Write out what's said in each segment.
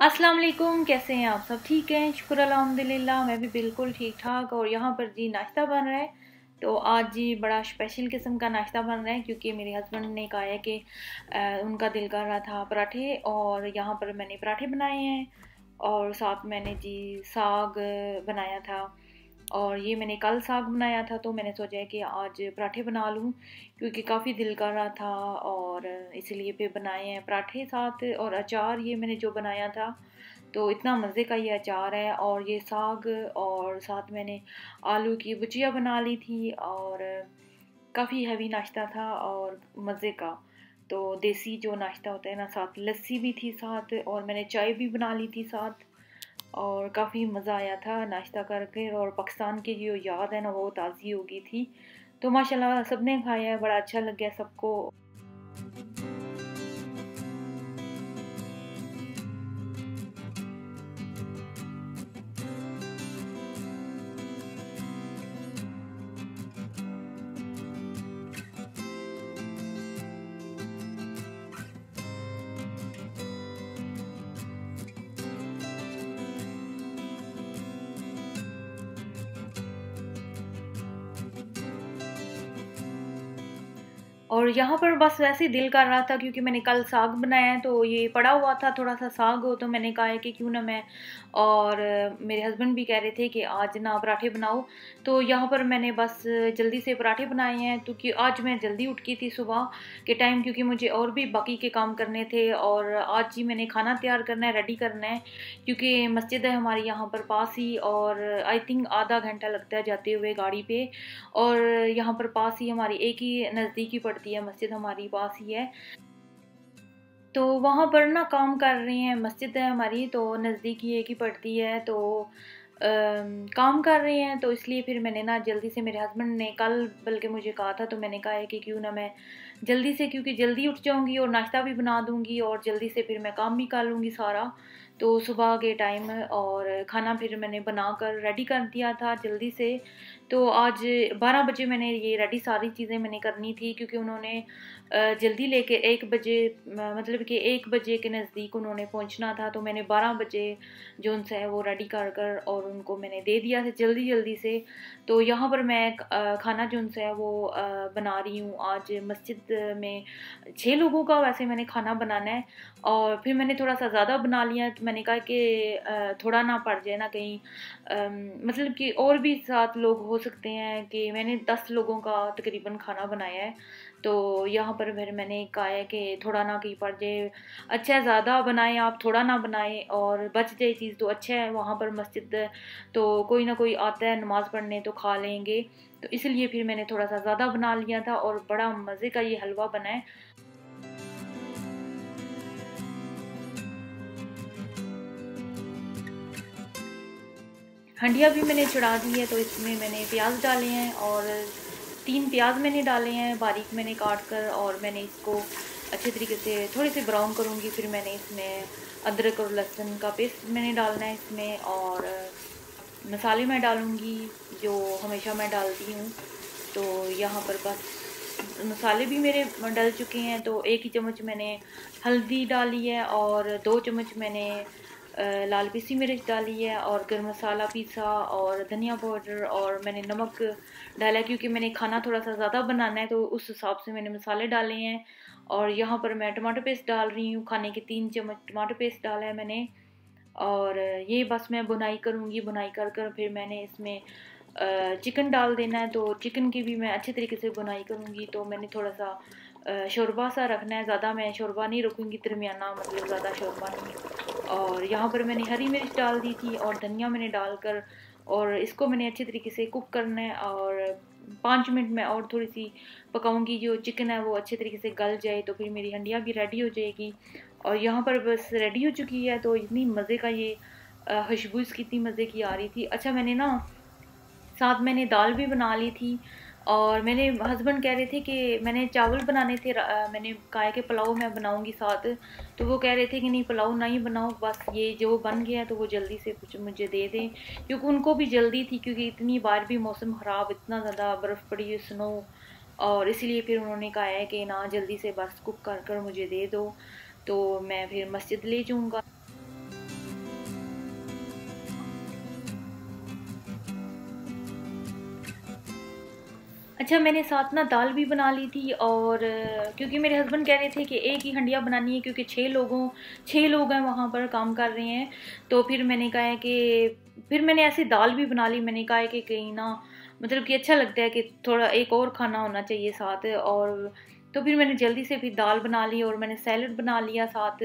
अस्सलाम वालेकुम, कैसे हैं आप सब? ठीक हैं? शुक्र अल्हम्दुलिल्लाह, मैं भी बिल्कुल ठीक ठाक और यहाँ पर जी नाश्ता बन रहा है। तो आज जी बड़ा स्पेशल किस्म का नाश्ता बन रहा है क्योंकि मेरे हस्बैंड ने कहा है कि उनका दिल कर रहा था पराठे और यहाँ पर मैंने पराठे बनाए हैं और साथ मैंने जी साग बनाया था। और ये मैंने कल साग बनाया था तो मैंने सोचा कि आज पराठे बना लूँ, क्योंकि काफ़ी दिल कर रहा था और इसलिए फिर बनाए हैं पराठे साथ। और अचार ये मैंने जो बनाया था तो इतना मज़े का ये अचार है और ये साग और साथ मैंने आलू की भुजिया बना ली थी और काफ़ी हैवी नाश्ता था और मज़े का। तो देसी जो नाश्ता होता है ना, साथ लस्सी भी थी साथ और मैंने चाय भी बना ली थी साथ। और काफ़ी मज़ा आया था नाश्ता करके और पाकिस्तान की जो याद है ना, वो ताज़ी हो गई थी। तो माशाल्लाह सबने खाया है, बड़ा अच्छा लग गया सबको। और यहाँ पर बस वैसे ही दिल कर रहा था क्योंकि मैंने कल साग बनाया है तो ये पड़ा हुआ था, थोड़ा सा साग हो तो मैंने कहा है कि क्यों ना मैं और मेरे हस्बैंड भी कह रहे थे कि आज ना पराठे बनाओ। तो यहाँ पर मैंने बस जल्दी से पराठे बनाए हैं, क्योंकि आज मैं जल्दी उठ की थी सुबह के टाइम क्योंकि मुझे और भी बाकी के काम करने थे और आज ही मैंने खाना तैयार करना है रेडी करना है, क्योंकि मस्जिद है हमारी यहाँ पर पास ही और आई थिंक आधा घंटा लगता है जाते हुए गाड़ी पे और यहाँ पर पास ही हमारी एक ही नज़दीकी पड़ती है, मस्जिद हमारी पास ही है। तो वहाँ पर ना काम कर रही हैं मस्जिद है हमारी तो नज़दीक ही एक ही पड़ती है तो आ, काम कर रहे हैं तो इसलिए फिर मैंने ना जल्दी से मेरे हस्बैंड ने कल बल्कि मुझे कहा था तो मैंने कहा है कि क्यों ना मैं जल्दी से क्योंकि जल्दी उठ जाऊँगी और नाश्ता भी बना दूँगी और जल्दी से फिर मैं काम भी कर लूँगी सारा। तो सुबह के टाइम और खाना फिर मैंने बनाकर रेडी कर दिया था जल्दी से। तो आज 12 बजे मैंने ये रेडी सारी चीज़ें मैंने करनी थी, क्योंकि उन्होंने जल्दी लेके एक बजे मतलब कि एक बजे के नज़दीक उन्होंने पहुँचना था तो मैंने 12 बजे जो उनसे है वो रेडी कर कर और उनको मैंने दे दिया था जल्दी जल्दी से। तो यहाँ पर मैं खाना जो उनसे है वो बना रही हूँ। आज मस्जिद में छः लोगों का वैसे मैंने खाना बनाना है और फिर मैंने थोड़ा सा ज़्यादा बना लिया। तो मैंने कहा कि थोड़ा ना पड़ जाए ना कहीं मतलब कि और भी सात लोग हो सकते हैं कि मैंने दस लोगों का तकरीबन खाना बनाया है। तो यहाँ पर फिर मैंने कहा है कि थोड़ा ना कहीं पड़ जाए अच्छा ज़्यादा बनाएँ, आप थोड़ा ना बनाएँ और बच जाए चीज़ तो अच्छा है, वहाँ पर मस्जिद तो कोई ना कोई आता है, नमाज़ पढ़ने तो खा लेंगे। तो इसलिए फिर मैंने थोड़ा सा ज़्यादा बना लिया था और बड़ा मज़े का ये हलवा बना हंडिया भी मैंने चढ़ा दी है तो इसमें मैंने प्याज डाले हैं और तीन प्याज मैंने डाले हैं बारीक मैंने काट कर और मैंने इसको अच्छे तरीके से थोड़ी सी ब्राउन करूँगी, फिर मैंने इसमें अदरक और लहसुन का पेस्ट मैंने डालना है इसमें और मसाले मैं डालूँगी जो हमेशा मैं डालती हूँ तो यहाँ पर बस मसाले भी मेरे डल चुके हैं तो एक ही चम्मच मैंने हल्दी डाली है और दो चम्मच मैंने लाल पीसी मिर्च डाली है और गर्म मसाला पीसा और धनिया पाउडर और मैंने नमक डाला क्योंकि मैंने खाना थोड़ा सा ज़्यादा बनाना है तो उस हिसाब से मैंने मसाले डाले हैं। और यहाँ पर मैं टमाटो पेस्ट डाल रही हूँ, खाने के तीन चम्मच टमाटो पेस्ट डाला है मैंने। और ये बस मैं बुनाई करूँगी, बुनाई कर कर फिर मैंने इसमें चिकन डाल देना है तो चिकन की भी मैं अच्छे तरीके से बुनाई करूँगी तो मैंने थोड़ा सा शोरबा सा रखना है, ज़्यादा मैं शोरबा नहीं रखूँगी दरमियाना मतलब ज़्यादा शोरबा नहीं और यहाँ पर मैंने हरी मिर्च डाल दी थी और धनिया मैंने डालकर और इसको मैंने अच्छे तरीके से कुक करना है और पाँच मिनट में और थोड़ी सी पकाऊँगी। जो चिकन है वो अच्छे तरीके से गल जाए तो फिर मेरी हंडिया भी रेडी हो जाएगी। और यहाँ पर बस रेडी हो चुकी है तो इतनी मज़े का ये खुशबू इसकी इतनी मज़े की आ रही थी। अच्छा मैंने ना, साथ मैंने दाल भी बना ली थी। और मैंने हस्बैंड कह रहे थे कि मैंने चावल बनाने थे मैंने कहा कि पुलाव मैं बनाऊँगी साथ। तो वो कह रहे थे कि नहीं, पुलाव नहीं बनाओ, बस ये जो बन गया तो वो जल्दी से कुछ मुझे दे दें। क्योंकि उनको भी जल्दी थी, क्योंकि इतनी बार भी मौसम ख़राब, इतना ज़्यादा बर्फ़ पड़ी है स्नो और इसलिए फिर उन्होंने कहा है कि ना, जल्दी से बस कुक कर कर मुझे दे दो। तो मैं फिर मस्जिद ले जाऊँगा। अच्छा मैंने साथ ना दाल भी बना ली थी और, क्योंकि मेरे हस्बैंड कह रहे थे कि एक ही हंडिया बनानी है क्योंकि छः लोगों छः लोग हैं वहाँ पर काम कर रहे हैं। तो फिर मैंने कहा है कि, फिर मैंने ऐसी दाल भी बना ली, मैंने कहा है कि कहीं ना मतलब कि अच्छा लगता है कि थोड़ा एक और खाना होना चाहिए साथ और तो फिर मैंने जल्दी से फिर दाल बना ली और मैंने सैलड बना लिया साथ।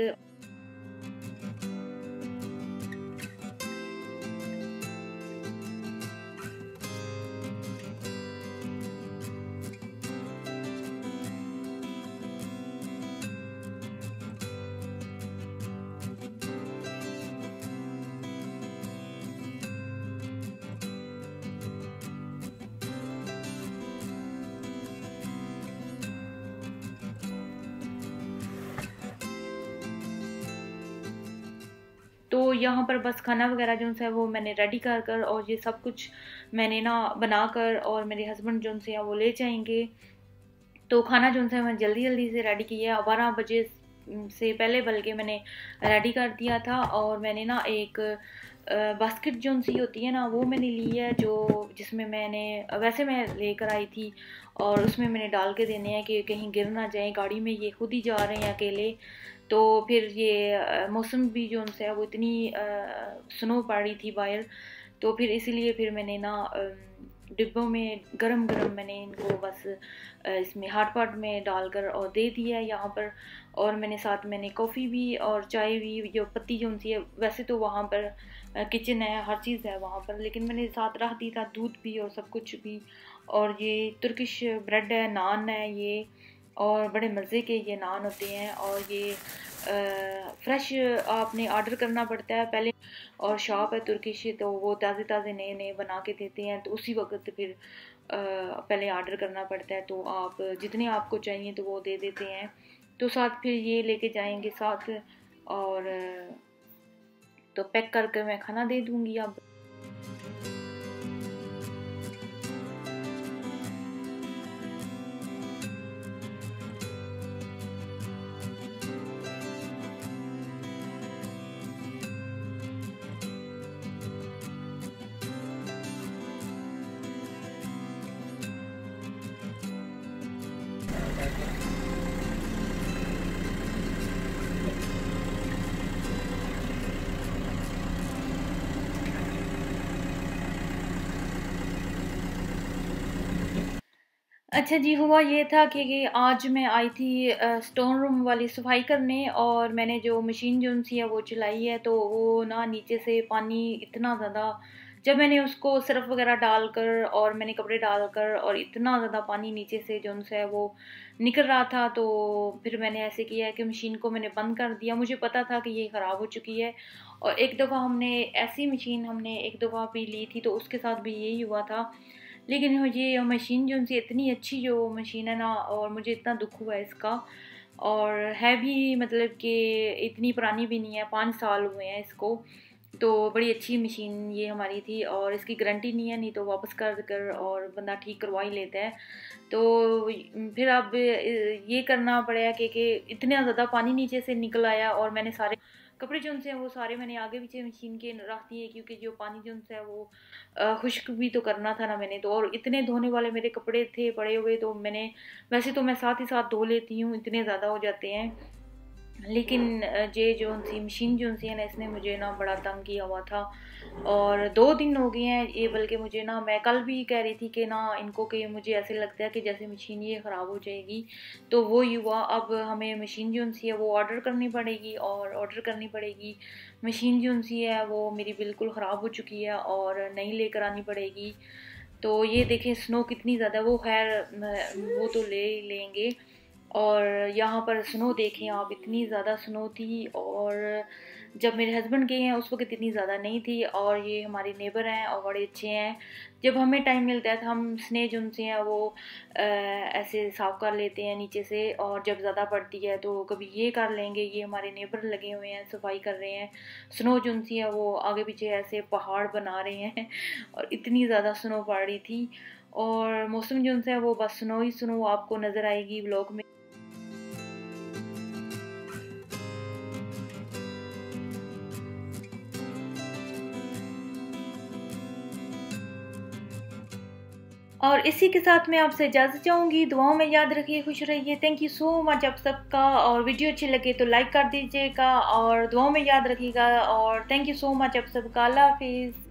तो यहाँ पर बस खाना वगैरह जो है वो मैंने रेडी कर कर और ये सब कुछ मैंने ना बना कर और मेरे हस्बैंड जो है वो ले जाएँगे। तो खाना जो है मैं जल्दी जल्दी से रेडी किया है। बारह बजे से पहले बल्कि मैंने रेडी कर दिया था और मैंने ना एक बास्केट जो सी होती है ना वो मैंने ली है जो जिसमें मैंने, वैसे मैं लेकर आई थी और उसमें मैंने डाल के देने हैं कि कहीं गिर ना जाए, गाड़ी में ये खुद ही जा रहे हैं अकेले। तो फिर ये मौसम भी जो उनसे है, वो इतनी स्नो पड़ रही थी बाहर। तो फिर इसीलिए फिर मैंने ना डिब्बों में गरम गरम मैंने इनको बस इसमें हाट पाट में डालकर और दे दिया यहाँ पर। और मैंने साथ मैंने कॉफ़ी भी और चाय भी, जो पत्ती जो उनसी है, वैसे तो वहाँ पर किचन है, हर चीज़ है वहाँ पर। लेकिन मैंने साथ रख दी था, दूध भी और सब कुछ भी। और ये तुर्किश ब्रेड है, नान है, ये और बड़े मज़े के ये नान होते हैं और ये आ, फ्रेश आपने ऑर्डर करना पड़ता है पहले। और शॉप है तुर्किश तो वो ताज़े ताज़े नए नए बना के देते हैं तो उसी वक्त फिर आ, पहले ऑर्डर करना पड़ता है तो आप जितने आपको चाहिए तो वो दे देते हैं। तो साथ फिर ये लेके जाएँगे साथ और तो पैक करके मैं खाना दे दूँगी अब। अच्छा जी, हुआ ये था कि आज मैं आई थी स्टोन रूम वाली सफ़ाई करने और मैंने जो मशीन जो सी है वो चलाई है तो वो ना नीचे से पानी इतना ज़्यादा, जब मैंने उसको सर्फ वगैरह डालकर और मैंने कपड़े डालकर और इतना ज़्यादा पानी नीचे से जो उनसे है वो निकल रहा था तो फिर मैंने ऐसे किया कि मशीन को मैंने बंद कर दिया। मुझे पता था कि ये ख़राब हो चुकी है और एक दफ़ा हमने ऐसी मशीन हमने एक दफ़ा भी ली थी तो उसके साथ भी यही हुआ था लेकिन ये मशीन जो उनसे इतनी अच्छी जो मशीन है ना, और मुझे इतना दुख हुआ है इसका। और है भी मतलब कि इतनी पुरानी भी नहीं है, पाँच साल हुए हैं इसको। तो बड़ी अच्छी मशीन ये हमारी थी और इसकी गारंटी नहीं है, नहीं तो वापस कर कर और बंदा ठीक करवा ही लेता है। तो फिर अब ये करना पड़ेगा कि इतना ज़्यादा पानी नीचे से निकल आया और मैंने सारे कपड़े जो उनसे हैं, वो सारे मैंने आगे पीछे मशीन के रख दिए, क्योंकि जो पानी जो उनसे है, वो खुश्क भी तो करना था ना मैंने। तो और इतने धोने वाले मेरे कपड़े थे, पड़े हुए तो मैंने, वैसे तो मैं साथ ही साथ धो लेती हूँ, इतने ज़्यादा हो जाते हैं। लेकिन ये जो सी मशीन जो सी है ना, इसने मुझे ना बड़ा तंग किया हुआ था। और दो दिन हो गए हैं, ये बल्कि मुझे ना, मैं कल भी कह रही थी कि ना, इनको कि मुझे ऐसे लगता है कि जैसे मशीन ये ख़राब हो जाएगी। तो वो हुआ, अब हमें मशीन जो सी है, वो ऑर्डर करनी पड़ेगी और ऑर्डर करनी पड़ेगी। मशीन जो सी है, वो मेरी बिल्कुल ख़राब हो चुकी है और नहीं लेकर आनी पड़ेगी। तो ये देखें स्नो कितनी ज़्यादा, वो खैर वो तो ले लेंगे। और यहाँ पर स्नो देखें आप इतनी ज़्यादा स्नो थी और जब मेरे हस्बैंड गए हैं उस वक्त इतनी ज़्यादा नहीं थी और ये हमारे नेबर हैं और बड़े अच्छे हैं। जब हमें टाइम मिलता है तो हम स्ने जो उनसे हैं वो आ, ऐसे साफ़ कर लेते हैं नीचे से और जब ज़्यादा पड़ती है तो कभी ये कर लेंगे ये हमारे नेबर लगे हुए हैं सफ़ाई कर रहे हैं। स्नो जो उनसी है वो आगे पीछे ऐसे पहाड़ बना रहे हैं और इतनी ज़्यादा स्नो पड़ रही थी। और मौसम जो उनसे है वो बस स्नो ही स्नो आपको नज़र आएगी ब्लॉग में। और इसी के साथ मैं आपसे इजाज़त चाहूँगी। दुआओं में याद रखिए, खुश रहिए। थैंक यू सो मच आप सबका। और वीडियो अच्छी लगे तो लाइक कर दीजिएगा और दुआओं में याद रखिएगा। और थैंक यू सो मच आप सबका। अल्लाह हाफिज़।